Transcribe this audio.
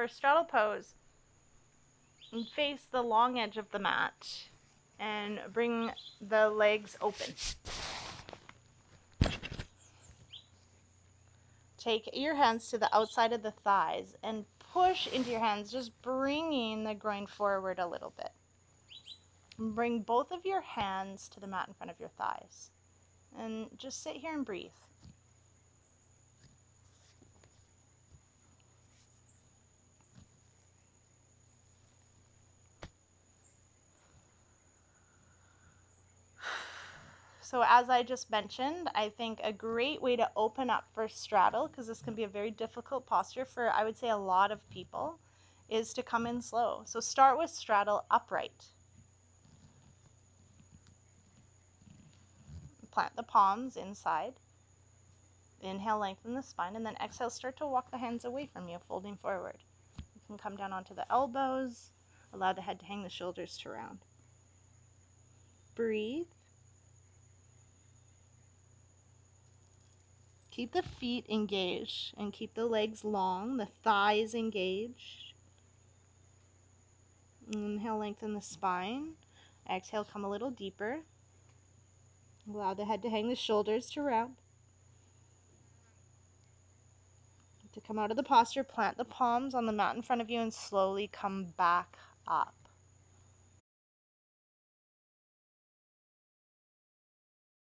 for straddle pose. And face the long edge of the mat and bring the legs open. Take your hands to the outside of the thighs and push into your hands, just bringing the groin forward a little bit. Bring both of your hands to the mat in front of your thighs. And just sit here and breathe. So as I just mentioned, I think a great way to open up for straddle, because this can be a very difficult posture for, I would say, a lot of people, is to come in slow. So start with straddle upright. Plant the palms inside. Inhale, lengthen the spine, and then exhale, start to walk the hands away from you, folding forward. You can come down onto the elbows, allow the head to hang the shoulders to round. Breathe. Keep the feet engaged and keep the legs long, the thighs engaged. Inhale, lengthen the spine. Exhale, come a little deeper. Allow the head to hang the shoulders to round. To come out of the posture, plant the palms on the mat in front of you and slowly come back up.